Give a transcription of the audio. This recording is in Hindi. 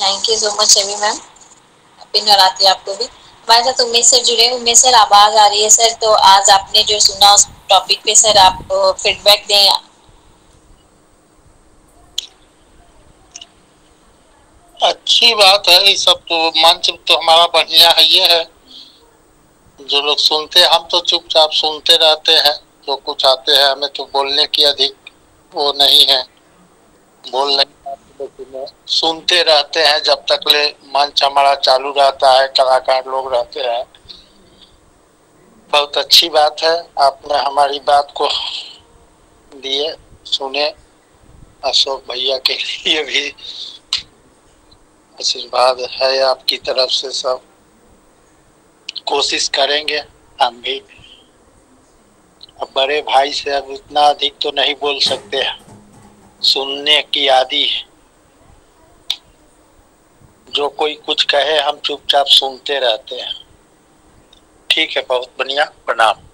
थैंक यू सो मच अभी मैम हैप्पी नवरात्रि आपको भी। हमारे साथ उमेश सर जुड़े उमेश सर आवाज़ आ रही है सर तो आज आपने जो सुना उस टॉपिक पे सर आप फीडबैक दें। अच्छी बात है, ये सब तो मंच तो हमारा बढ़िया है, ये है। जो लोग सुनते हम तो चुपचाप सुनते रहते हैं। जो कुछ आते हैं, हमें तो बोलने की अधिक वो नहीं है। बोल नहीं लेकिन सुनते रहते हैं जब तक ले मंच हमारा चालू रहता है, कलाकार लोग रहते हैं। बहुत अच्छी बात है, आपने हमारी बात को दिए सुने, अशोक भैया के लिए भी आशीर्वाद है आपकी तरफ़ से सब। कोशिश करेंगे, हम भी। अब बड़े भाई से अब इतना अधिक तो नहीं बोल सकते। सुनने की आदि है। जो कोई कुछ कहे हम चुपचाप सुनते रहते हैं। ठीक है बहुत बढ़िया प्रणाम।